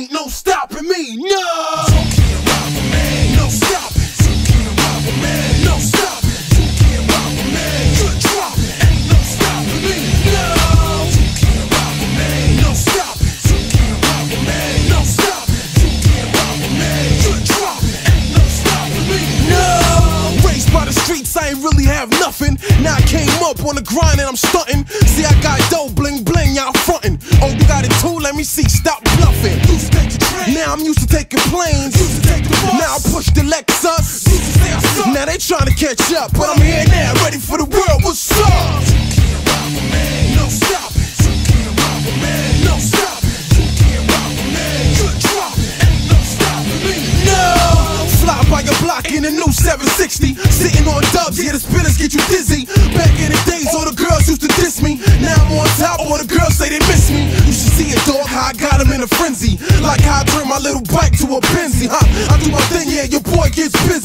ain't no stopping me. No. You can't me. No. You can't me. No. You can't me. Good. Ain't no me. No. You can't me. No. You can't me. No. You can't me. Good. Ain't no me. No. Raised by the streets, I ain't really have nothing. Now I came up on the grind and I'm stunting. See, I got push the Lexus. Now they trying to catch up, but I'm here now, ready for the world. What's up? No me. No me. Good drop. No stopping me. No. Fly by your block in a new 760. Sitting on dubs, yeah, the spinners get you dizzy. Back in the days, all the girls used to diss me. Now I'm on top, all the girls say they miss me. You should see a dog, how I got him in a frenzy. Like how I turn my little bike to a Benzie, huh? I do my yeah, your boy gets busy.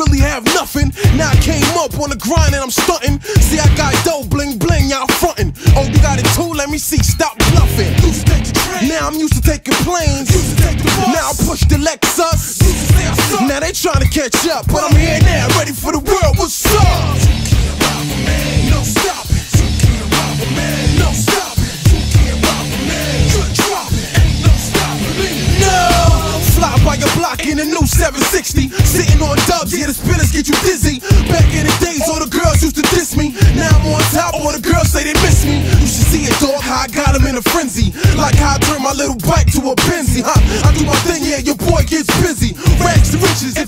Really have nothing. Now I came up on the grind and I'm stunting. See, I got dough, bling bling, y'all frontin'. Oh, you got it too? Let me see. Stop bluffing. Now I'm used to taking planes. Now I push the Lexus. Now they trying to catch up, but I'm here now, ready for the world. What's up? A new 760. Sitting on dubs, yeah, the spinners get you dizzy. Back in the days, all the girls used to diss me. Now I'm on top, all the girls say they miss me. You should see a dog, how I got him in a frenzy. Like how I turned my little bike to a Benzie, huh? I do my thing, yeah, your boy gets busy. Rags to riches,